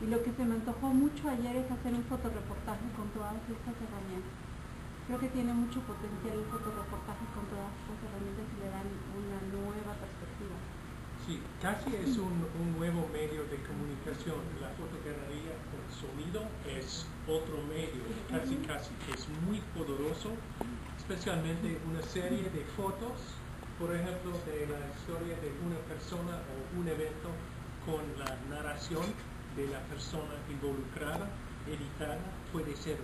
Y lo que se me antojó mucho ayer es hacer un fotoreportaje con todas estas herramientas. Creo que tiene mucho potencial el fotoreportaje con todas estas herramientas y le dan una nueva perspectiva. Sí, casi es un, nuevo medio de comunicación. La fotografía con sonido es otro medio, casi casi, es muy poderoso, especialmente una serie de fotos, por ejemplo, de la historia de una persona o un evento con la narración de la persona involucrada, editada, puede ser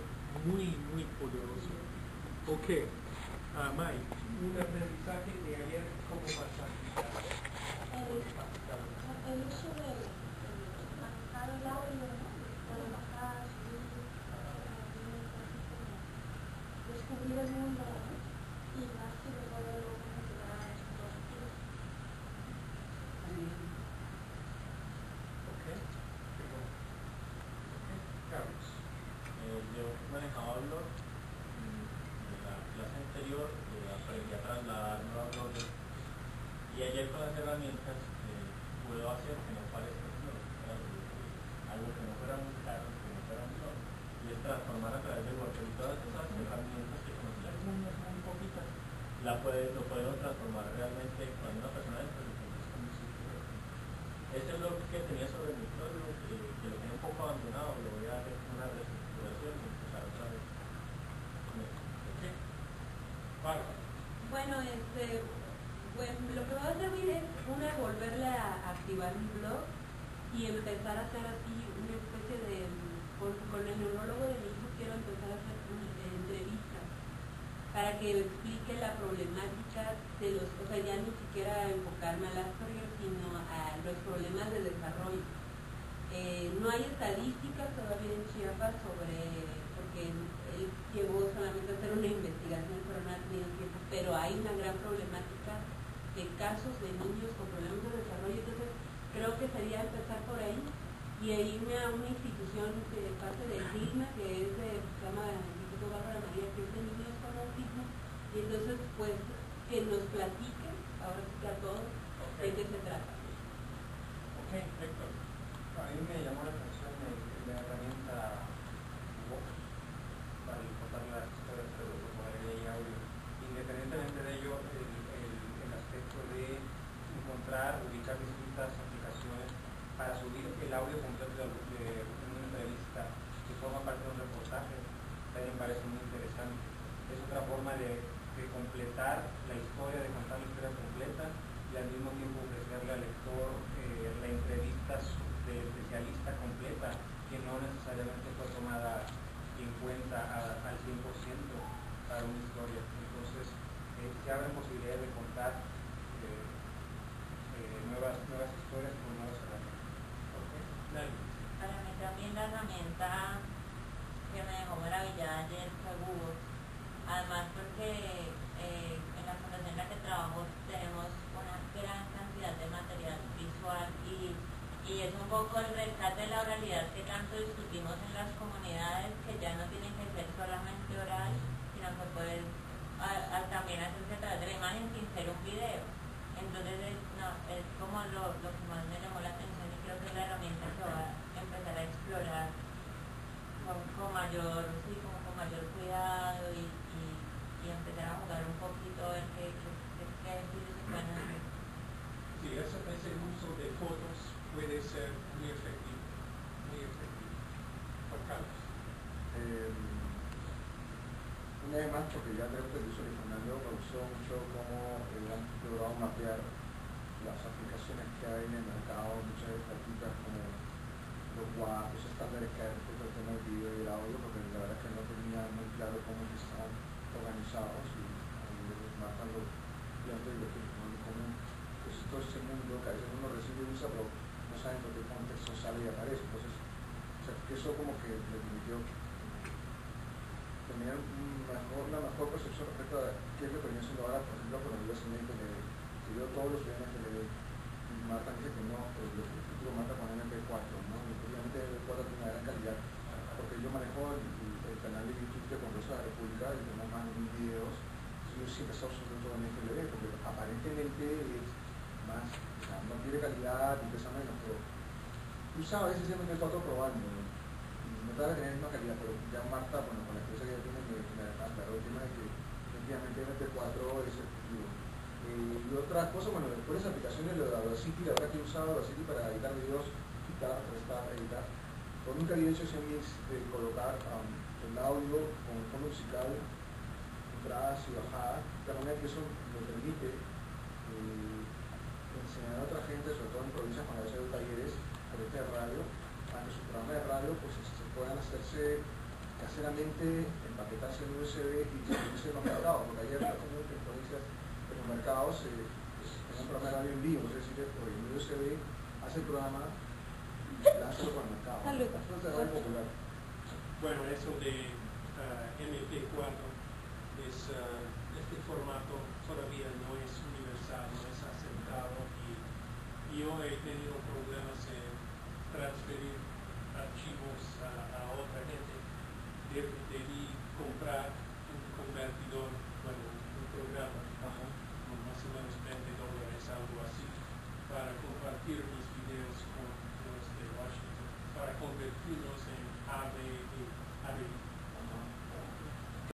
muy, muy poderoso. Ok, uh, Mike, un aprendizaje de ayer, ¿cómo vas a aplicar? El uso de manejar el audio, de bajar, descubrir el mundo y más que de poder considerar estos yo manejaba blog de la clase anterior, aprendí a trasladar nuevas blogs y con herramientas eh, puedo hacer que no parezca algo que no fuera muy caro, que no fuera muy y es transformar a través de Word y todas esas herramientas que como las unas muy poquitas, la puede, lo podemos transformar realmente cuando una persona entra en el sitio. Este blog que tenía sobre mi blog, que, que lo tenía un poco abandonado, lo voy a hacer una reestructuración y empezar otra vez. Bueno, este, pues lo que va a servir es una volverle a activar mi blog y empezar a hacer así una especie de, con, el neurólogo de mi hijo quiero empezar a hacer una entrevista para que explique la problemática de los, o sea, ya ni siquiera enfocarme al Asperger, sino a los problemas de desarrollo. Eh, no hay estadísticas todavía en Chiapas sobre que él llevó solamente a hacer una investigación, pero no ha tenido tiempo, pero hay una gran problemática de casos de niños con problemas de desarrollo, entonces creo que sería empezar por ahí y irme a una institución que parte del DIGNA, que es de, se llama Instituto Bárbara María, que es de niños con autismo, y entonces pues que nos platiquen, ahora sí que a todos, de qué se trata. Ok, Héctor. A mí me llamó la atención la herramienta para importar las historias de poder y audio. Independientemente de ello, el, el, el, aspecto de encontrar, ubicar distintas aplicaciones para subir el audio completo de, una entrevista que forma parte de un reportaje, también me parece muy interesante. Es otra de, de completar la historia, de contar la historia completa y al mismo tiempo ofrecerle al lector eh, la entrevista del especialista completa, que no necesariamente fue tomada en cuenta al 100% para una historia. Entonces, eh, se abren posibilidades de contar eh, eh, nuevas, nuevas historias con nuevas herramientas. Para mí también la herramienta que me dejó maravillada ayer fue Google. Además porque en la fundación en la que trabajo tenemos una gran cantidad de material visual y y es un poco el rescate de la oralidad que tanto discutimos en las comunidades, que ya no tienen que ser solamente oral, sino que pueden también hacerse a de la imagen sin ser un video. Entonces es, no, es como lo, lo, que más me llamó la atención y creo que es la herramienta que va a empezar a explorar con, con mayor, sí, como con mayor cuidado y, y, y, empezar a jugar un poquito a qué, qué, qué, qué se pueden hacer. Sí, ese, ese uso de fotos puede ser muy efectivo, muy efectivo. Juan Carlos. Eh, una vez más, porque ya creo que el uso de Fernando me gustó mucho cómo eh, han logrado mapear las aplicaciones que hay en el mercado, muchas gratuitas como los WAP, los estándares que hay respecto al tema del video y el audio, porque la verdad es que no tenía muy claro cómo estaban organizados y marcando los de que común. Pues todo ese mundo que a veces uno recibe y usa, pero no saben por qué contexto sale y aparece. Entonces, o sea, que eso como que le permitió tener mejor, una mejor percepción respecto a qué es lo que venía haciendo ahora, por ejemplo, con el US que le que yo todos los bienes que le marcan dice que no, que el futuro marca con MP4, ¿no? Obviamente MP4 tiene una gran calidad, porque yo manejo el, el canal de YouTube de Congreso de la República y tenemos más de mil videos, yo siempre he estado subiendo todo en porque aparentemente es más, o sea, no tiene calidad y pesa menos, pero usaba ese siempre me tocó probarlo. No estaba teniendo la misma calidad, pero ya Marta, bueno, con la experiencia que ya tiene, me, me encanta. La última es que efectivamente MP4 es efectivo. Eh, y otra cosa, bueno, después las aplicaciones, lo de Audacity, la verdad que he usado Audacity para editar videos, quitar, restar, editar. Pero nunca había hecho ese mix de colocar um, el audio con el fondo musical, entradas y bajadas, de manera que eso me permite eh, enseñar a otra gente, sobre todo en provincias cuando hacer talleres por este de radio, para que su programa de radio pues se puedan hacerse caseramente, empaquetarse en USB y distribuirse en los mercados, porque ayer común que en provincias, en los mercados, eh, pues, un programa de radio en vivo, es decir, por el USB hace el programa y lanza por el mercado. Radio popular. Bueno, eso de ah, MP4 es, ah, este formato todavía no es universal, no es aceptado he tenido problemas en transferir archivos a, a otra gente. De- debí comprar un convertidor, bueno, un programa.